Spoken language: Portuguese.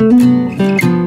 Música